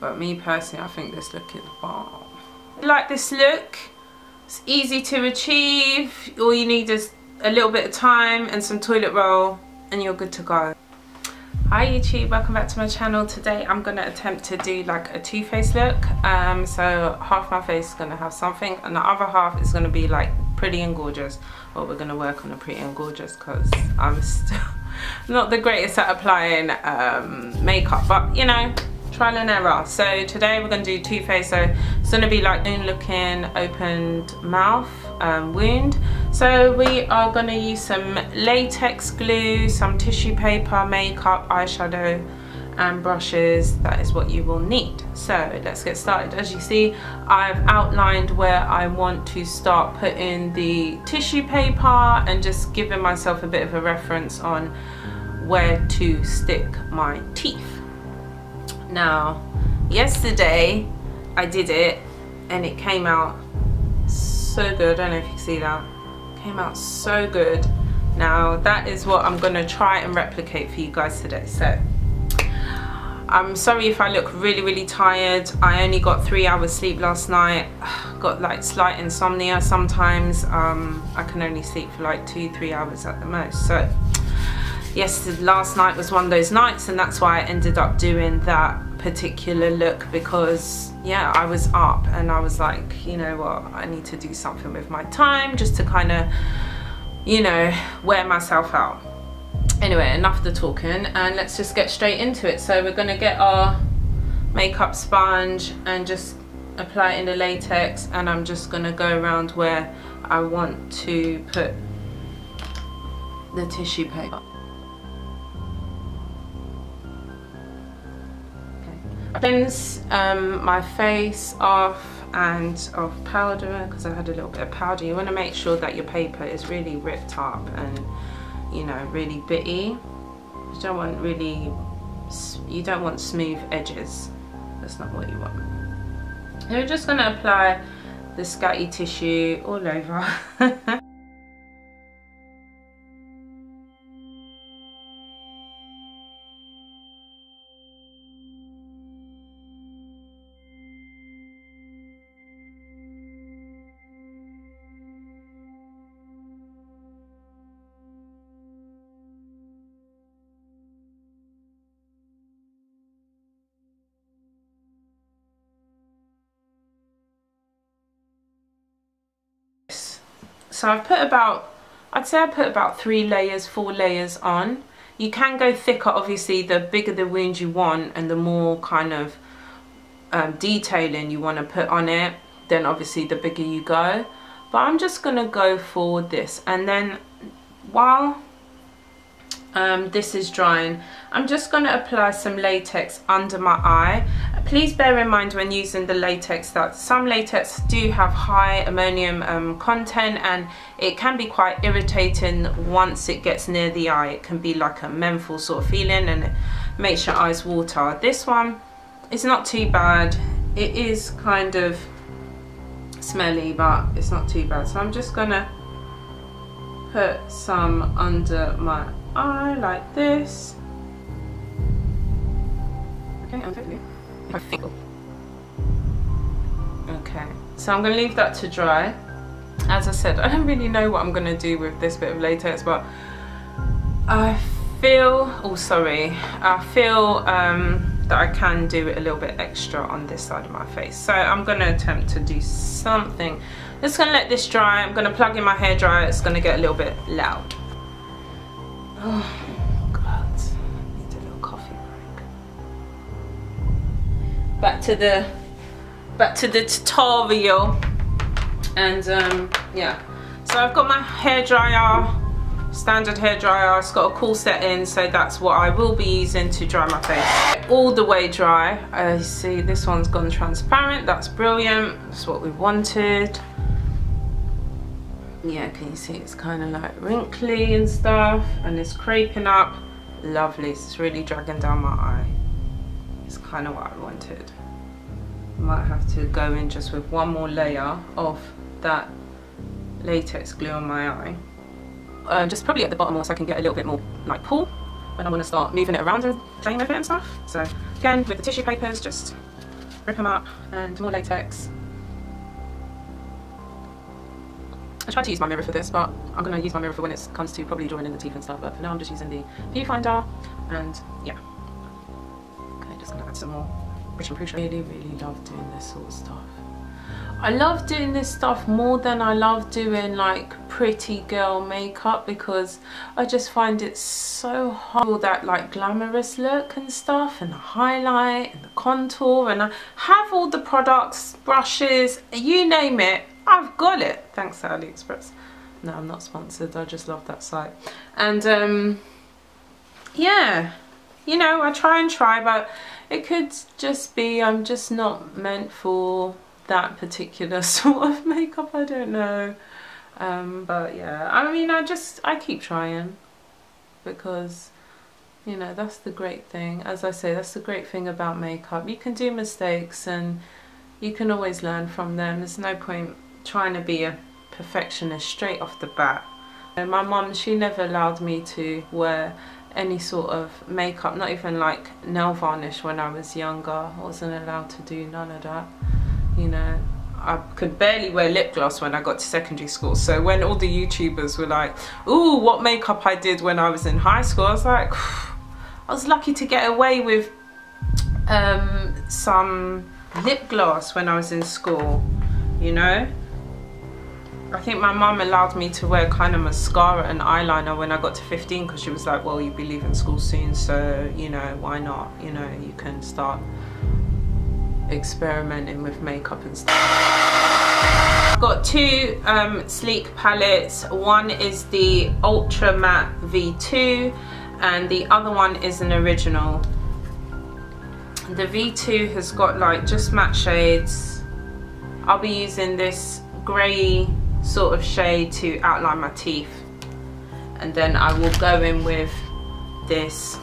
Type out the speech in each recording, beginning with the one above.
But me personally, I think this look is bomb. Like this look, it's easy to achieve. All you need is a little bit of time and some toilet roll and you're good to go. Hi YouTube, welcome back to my channel. Today I'm going to attempt to do like a Two Faced look. Um, so half my face is going to have something and the other half is going to be like pretty and gorgeous. Well, we're going to work on the pretty and gorgeous because I'm still not the greatest at applying um, makeup. But you know, trial and error. So today we're going to do Two Faced. So it's going to be like moon looking opened mouth um, wound. So we are going to use some latex glue, some tissue paper, makeup, eyeshadow and brushes. That is what you will need. So let's get started. As you see, I've outlined where I want to start putting the tissue paper and just giving myself a bit of a reference on where to stick my teeth. Now, yesterday I did it and it came out so good. I don't know if you can see that. Came out so good. Now that is what I'm gonna try and replicate for you guys today. So I'm sorry if I look really, really tired. I only got three hours sleep last night. Got like slight insomnia sometimes. Um, I can only sleep for like two, three hours at the most. So yes, last night was one of those nights and that's why I ended up doing that particular look because yeah I was up and I was like you know what I need to do something with my time just to kind of you know wear myself out. Anyway enough of the talking and let's just get straight into it. So we're gonna get our makeup sponge and just apply it in the latex and I'm just gonna go around where I want to put the tissue paper cleanse um, my face off and of powder because I had a little bit of powder. You want to make sure that your paper is really ripped up and you know really bitty. You don't want really, you don't want smooth edges. That's not what you want. We're just going to apply the scatty tissue all over. So I've put about, I'd say I put about three layers, four layers on. You can go thicker, obviously, the bigger the wound you want and the more kind of um, detailing you want to put on it, then obviously the bigger you go. But I'm just going to go for this. And then while um, this is drying, I'm just going to apply some latex under my eye. Please bear in mind when using the latex that some latex do have high ammonium um, content and it can be quite irritating once it gets near the eye. It can be like a menthol sort of feeling and it makes your eyes water. This one is not too bad. It is kind of smelly but it's not too bad. So I'm just going to put some under my eye like this Okay, I feel Okay, so I'm gonna leave that to dry. As I said, I don't really know what I'm gonna do with this bit of latex, but I feel, oh sorry, I feel um, that I can do it a little bit extra on this side of my face. So I'm gonna attempt to do something. Just gonna let this dry. I'm gonna plug in my hair dryer. It's gonna get a little bit loud. Oh. back to the back to the tutorial. And um, yeah. So I've got my hair dryer standard hair dryer. It's got a cool setting so that's what I will be using to dry my face. All the way dry. I see this one's gone transparent. That's brilliant. That's what we wanted yeah can you see it's kind of like wrinkly and stuff and it's creeping up lovely it's really dragging down my eye it's kind of what I wanted. Might have to go in just with one more layer of that latex glue on my eye. Uh, just probably at the bottom so I can get a little bit more like pull when I want to start moving it around and playing with it and stuff. So again, with the tissue papers, just rip them up and more latex. I tried to use my mirror for this, but I'm going to use my mirror for when it comes to probably drawing in the teeth and stuff. But for now, I'm just using the viewfinder, and yeah. Okay, just going to add some more Rich and. Really, really love doing this sort of stuff. I love doing this stuff more than I love doing like pretty girl makeup because I just find it so hard all that like glamorous look and stuff and the highlight and the contour and I have all the products, brushes, you name it, I've got it. Thanks to AliExpress. No, I'm not sponsored, I just love that site. And um, yeah, you know, I try and try but it could just be I'm just not meant for that particular sort of makeup I don't know um, but yeah I mean I just I keep trying because you know that's the great thing as I say that's the great thing about makeup you can do mistakes and you can always learn from them there's no point trying to be a perfectionist straight off the bat. And my mum she never allowed me to wear any sort of makeup not even like nail varnish when I was younger. I wasn't allowed to do none of that. You know I could barely wear lip gloss when I got to secondary school. So when all the YouTubers were like ooh what makeup I did when I was in high school I was like I was lucky to get away with um, some lip gloss when I was in school you know I think my mum allowed me to wear kind of mascara and eyeliner when I got to 15 because she was like well you'll be leaving school soon so you know why not you know you can start experimenting with makeup and stuff. I've got two um, sleek palettes. One is the Ultra Matte V2 and the other one is an original. The V2 has got like just matte shades. I'll be using this grey sort of shade to outline my teeth. And then I will go in with this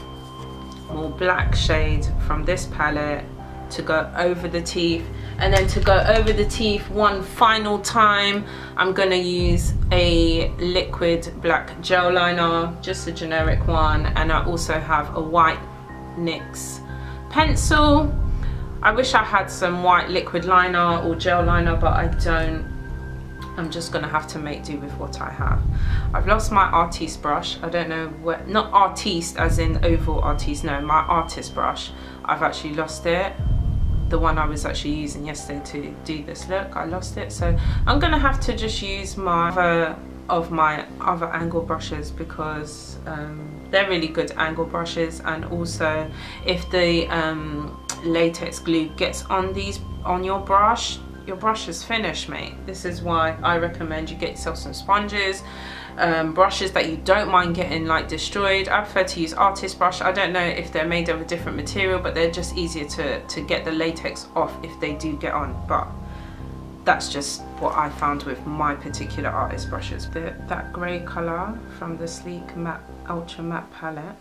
more black shade from this palette to go over the teeth. And then to go over the teeth one final time I'm gonna use a liquid black gel liner just a generic one. And I also have a white NYX pencil. I wish I had some white liquid liner or gel liner but I don't I'm just gonna have to make do with what I have. I've lost my artiste brush. I don't know where, not artiste as in oval artiste, no, my artist brush. I've actually lost it the one I was actually using yesterday to do this look I lost it so I'm gonna have to just use my other of my other angle brushes because um, they're really good angle brushes and also if the um, latex glue gets on these on your brush your brush is finished mate this is why I recommend you get yourself some sponges um, brushes that you don't mind getting like destroyed. I prefer to use artist brush. I don't know if they're made of a different material but they're just easier to, to get the latex off if they do get on but that's just what I found with my particular artist brushes. The, that grey colour from the Sleek Matte Ultra Matte palette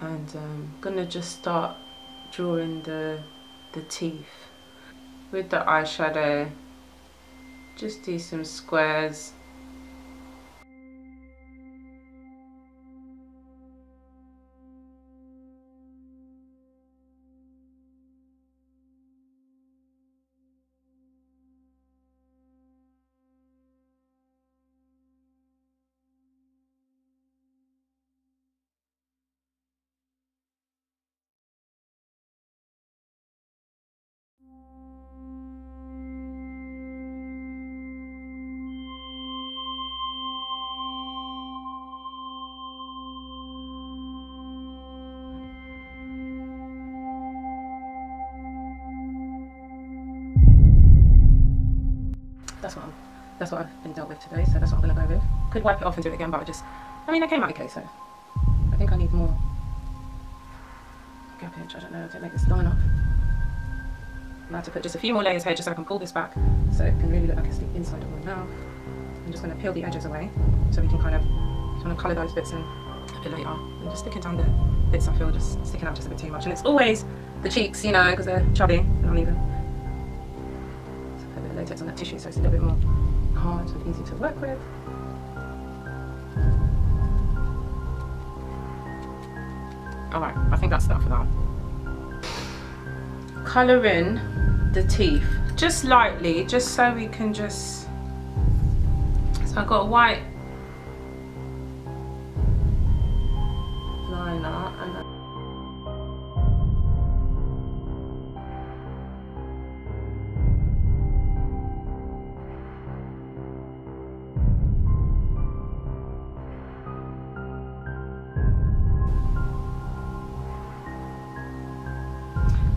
and I'm um, gonna just start drawing the, the teeth. With the eyeshadow just do some squares that's what I'm, that's what I've been dealt with today, so that's what I'm gonna go with. Could wipe it off and do it again, but I just, I mean, I came out okay, so I think I need more Gap gappage. I don't know, to make this long enough. I'm to put just a few more layers here just so I can pull this back so it can really look like it's the inside of my mouth. I'm just going to peel the edges away so we can kind of, kind of colour those bits in a bit later. I'm just sticking down the bits I feel just sticking out just a bit too much. And it's always the cheeks, you know, because they're chubby and uneven So put a bit of latex on that tissue so it's a little bit more hard and easy to work with. Alright, I think that's that for that. colour in the teeth. Just lightly just so we can just so I've got a white liner and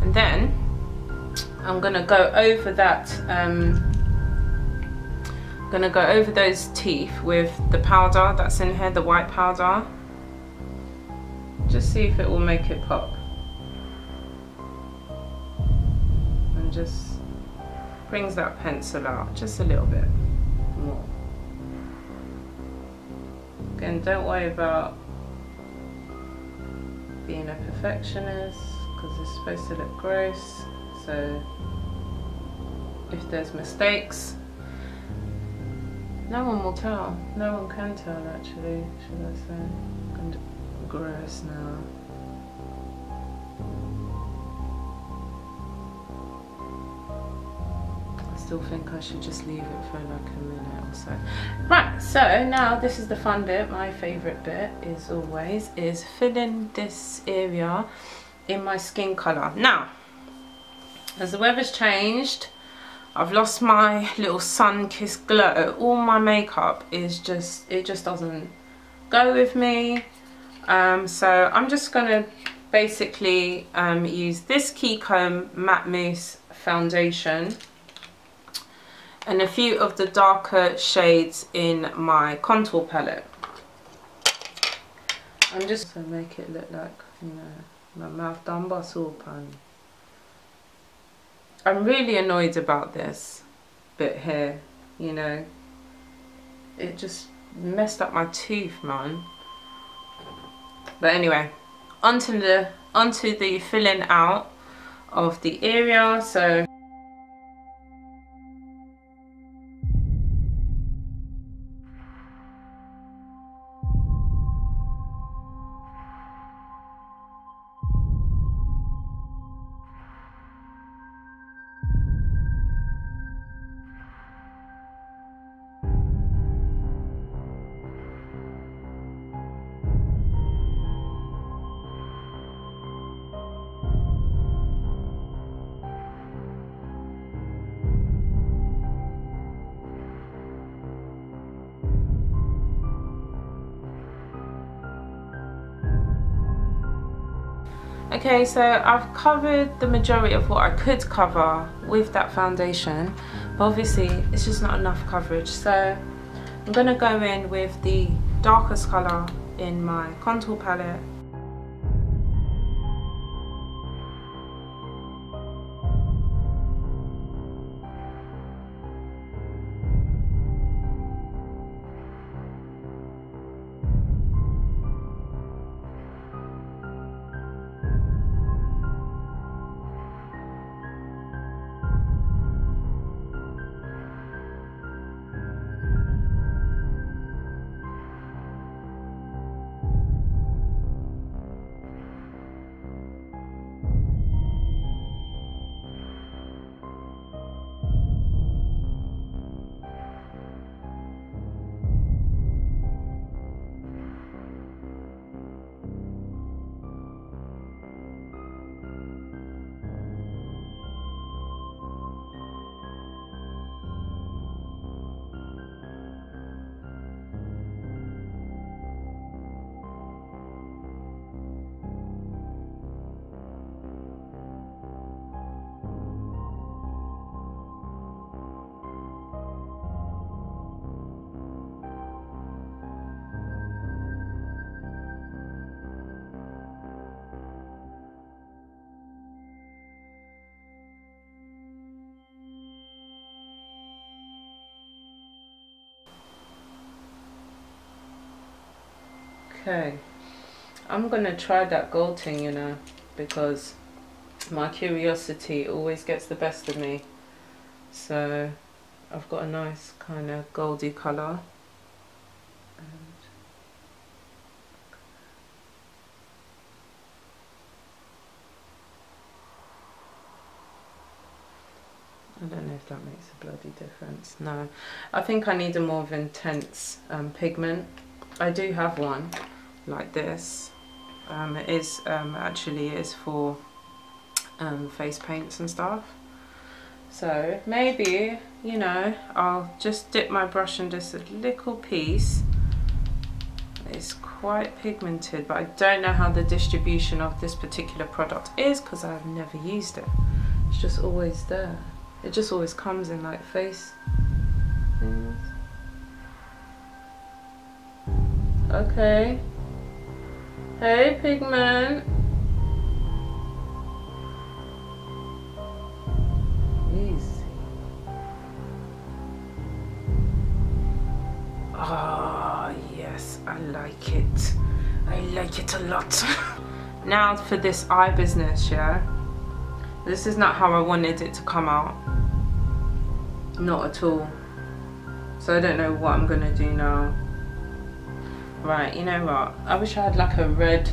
and then I'm gonna go over that um, gonna go over those teeth with the powder that's in here the white powder. Just see if it will make it pop. And just brings that pencil out just a little bit more. Again don't worry about being a perfectionist because it's supposed to look gross so if there's mistakes no one will tell. No one can tell actually should I say. I'm gross now. I still think I should just leave it for like a minute or so. Right so now this is the fun bit. My favorite bit is always is filling this area in my skin colour. Now, as the weather's changed, I've lost my little sun-kissed glow. All my makeup is just, it just doesn't go with me. Um, so I'm just to basically um, use this Keycomb Matte Mousse foundation and a few of the darker shades in my contour palette. I'm just to make it look like, you know, my mouth down open. I'm really annoyed about this bit here, you know. It just messed up my tooth, man. But anyway, onto the onto the filling out of the area. So Okay, so I've covered the majority of what I could cover with that foundation, but obviously it's just not enough coverage. So I'm gonna go in with the darkest color in my contour palette Okay, I'm gonna try that gold thing, you know, because my curiosity always gets the best of me. So I've got a nice kind of goldy colour. I don't know if that makes a bloody difference. No, I think I need a more intense um, pigment. I do have one like this. Um, it is um, actually is for um, face paints and stuff. So maybe, you know, I'll just dip my brush in just a little piece. It's quite pigmented, but I don't know how the distribution of this particular product is because I've never used it. It's just always there. It just always comes in like face Okay. Hey, Pigman. Easy. Ah, oh, yes, I like it. I like it a lot. now for this eye business, yeah? This is not how I wanted it to come out. Not at all. So I don't know what I'm gonna do now. Right, you know what? I wish I had like a red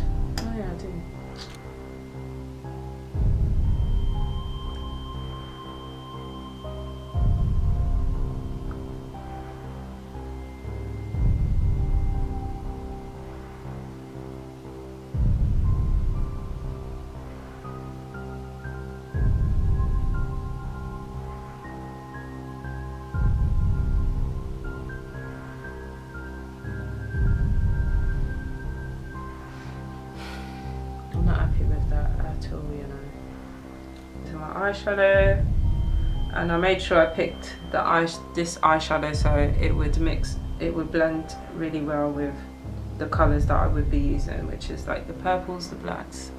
eyeshadow and I made sure I picked the eye this eyeshadow so it would mix it would blend really well with the colours that I would be using which is like the purples the blacks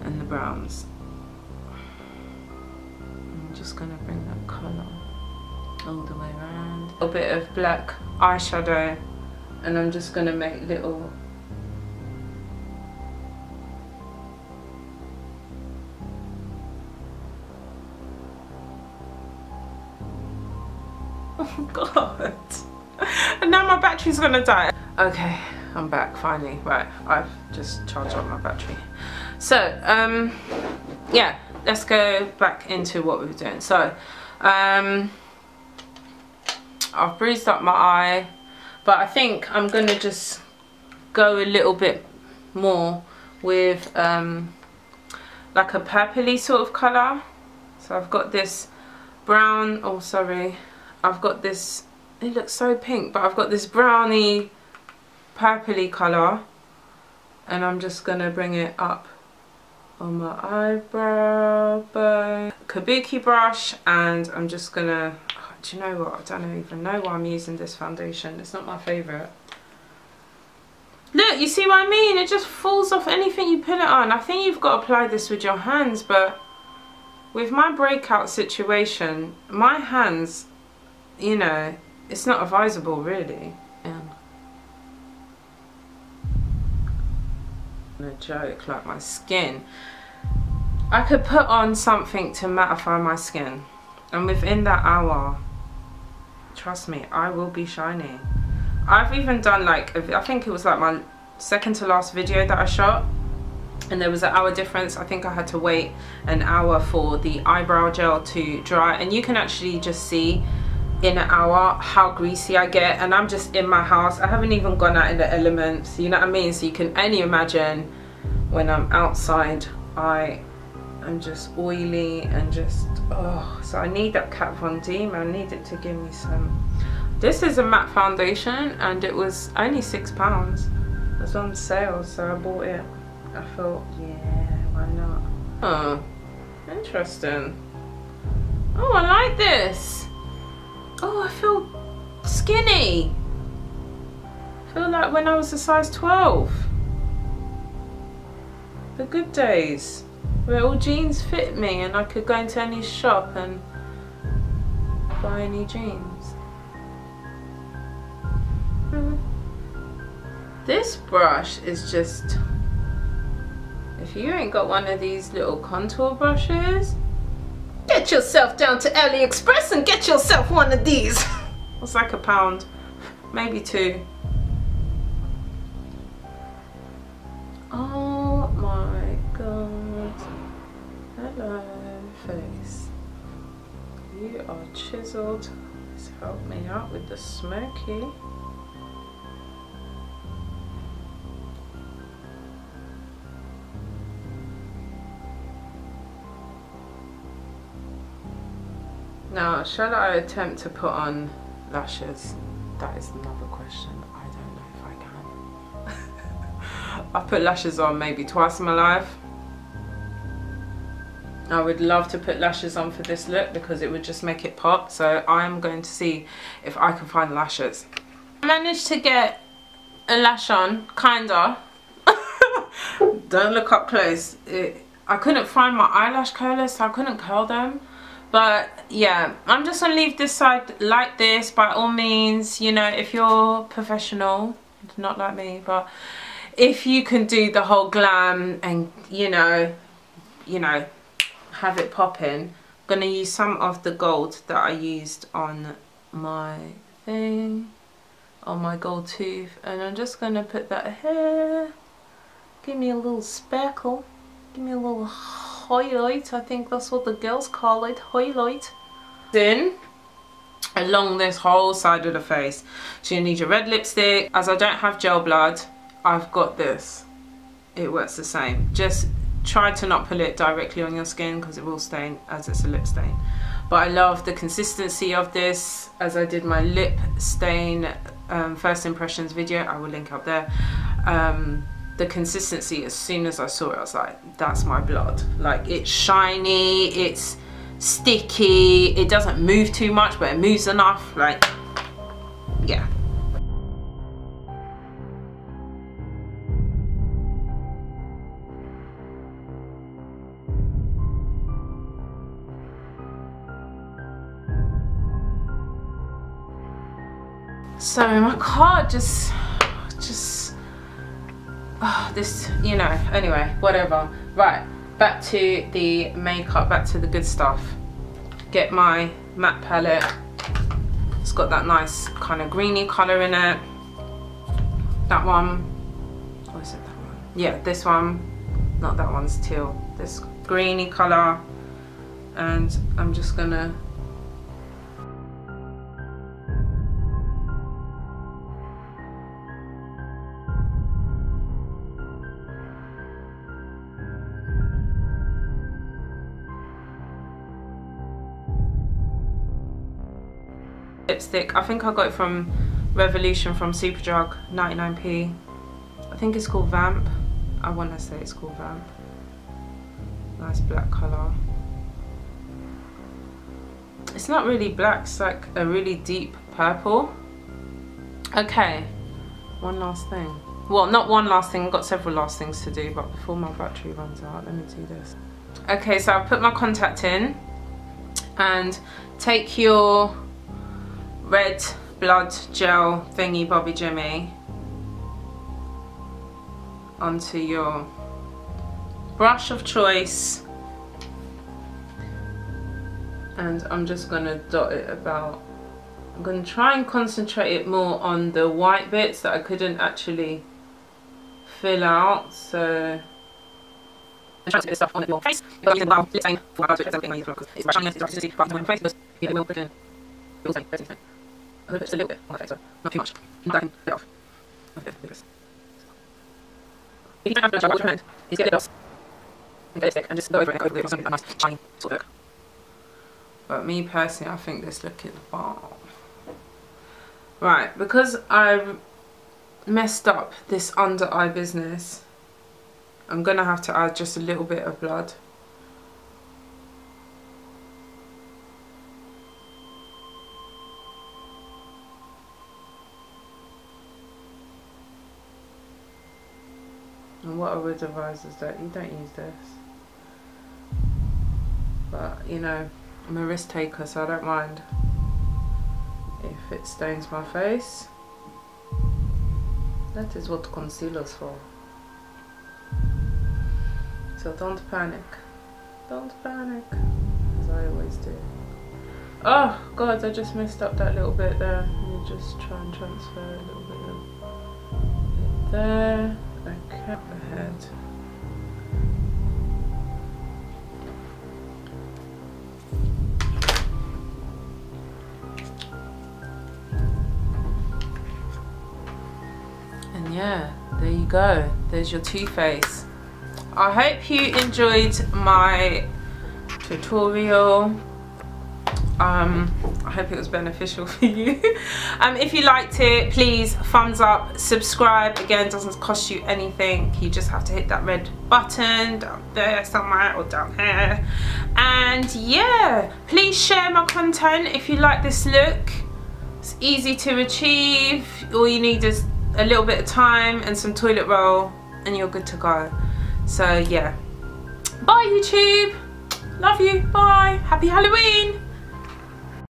and the browns. I'm just gonna bring that colour all the way around. A little bit of black eyeshadow and I'm just gonna make little Oh god. And now my battery's gonna die. Okay, I'm back finally. Right, I've just charged up my battery. So, um, yeah, let's go back into what we were doing. So, um, I've bruised up my eye, but I think I'm gonna just go a little bit more with um, like a purpley sort of colour. So I've got this brown, oh sorry, I've got this, it looks so pink, but I've got this brownie purpley colour and I'm just going to bring it up on my eyebrow bone. Kabuki brush and I'm just going to, oh, do you know what, I don't even know why I'm using this foundation, it's not my favourite. Look, you see what I mean? It just falls off anything you put it on. I think you've got to apply this with your hands, but with my breakout situation, my hands you know, it's not advisable really. And a joke, like my skin. I could put on something to mattify my skin and within that hour, trust me, I will be shiny. I've even done like, I think it was like my second to last video that I shot and there was an hour difference. I think I had to wait an hour for the eyebrow gel to dry and you can actually just see in an hour how greasy I get and I'm just in my house. I haven't even gone out in the elements you know what I mean? So you can only imagine when I'm outside I am just oily and just oh so I need that Kat Von D I need it to give me some. This is a matte foundation and it was only six pounds. It was on sale so I bought it. I thought yeah why not? Oh interesting. Oh I like this Oh, I feel skinny. I feel like when I was a size 12. The good days. Where all jeans fit me and I could go into any shop and buy any jeans. Hmm. This brush is just, if you ain't got one of these little contour brushes, Get yourself down to AliExpress and get yourself one of these. it's like a pound, maybe two. Oh my god. Hello, face. you are chiseled. This help me out with the smoky. Now, shall I attempt to put on lashes? That is another question. I don't know if I can. I've put lashes on maybe twice in my life. I would love to put lashes on for this look because it would just make it pop. So I'm going to see if I can find lashes. I managed to get a lash on, kinda. Don't look up close. It, I couldn't find my eyelash curlers, so I couldn't curl them but yeah i'm just gonna leave this side like this. By all means you know if you're professional not like me but if you can do the whole glam and you know you know have it popping i'm gonna use some of the gold that i used on my thing on my gold tooth. And i'm just gonna put that here. Give me a little speckle. Give me a little highlight. I think that's what the girls call it, highlight. Then along this whole side of the face. So you need your red lipstick. As I don't have gel blood, I've got this. It works the same. Just try to not put it directly on your skin because it will stain as it's a lip stain. But I love the consistency of this as I did my lip stain um, first impressions video. I will link up there. Um, the consistency as soon as I saw it I was like that's my blood. Like it's shiny it's sticky it doesn't move too much but it moves enough like yeah. So my card just, just oh, this, you know, anyway, whatever. Right, back to the makeup, back to the good stuff. Get my matte palette. It's got that nice kind of greeny colour in it. That one, what is it, that one? Yeah, this one, not that one's teal. This greeny colour. And I'm just gonna lipstick. I think I got it from Revolution from Superdrug, 99p. I think it's called Vamp. I want to say it's called Vamp. Nice black colour. It's not really black, it's like a really deep purple. Okay, one last thing. Well, not one last thing, I've got several last things to do, but before my battery runs out, let me do this. Okay, so I've put my contact in and take your red blood gel thingy bobby jimmy onto your brush of choice and I'm just going to dot it about I'm going to try and concentrate it more on the white bits that I couldn't actually fill out so stuff on your face the to face it stain, a little bit, just a little bit on the face, so not too much. And I can get off. Okay, like this. If you don't have your hand. Is get gloss and get lipstick and just go over it and go over it something nice, shiny sort of look. But me personally, I think this look is bomb. Right, because I've messed up this under eye business, I'm gonna have to add just a little bit of blood. Would advise is that you don't use this. But, you know, I'm a risk taker so I don't mind if it stains my face. That is what concealer's for. So don't panic. Don't panic. As I always do. Oh god, I just messed up that little bit there. Let me just try and transfer a little bit of a cap. And yeah, there you go. There's your Two Faced. I hope you enjoyed my tutorial. Um, I hope it was beneficial for you. Um, if you liked it please thumbs up. Subscribe. Again doesn't cost you anything. You just have to hit that red button down there somewhere or down here. And yeah please share my content if you like this look. It's easy to achieve. All you need is a little bit of time and some toilet roll and you're good to go. So yeah. Bye YouTube. Love you. Bye. Happy Halloween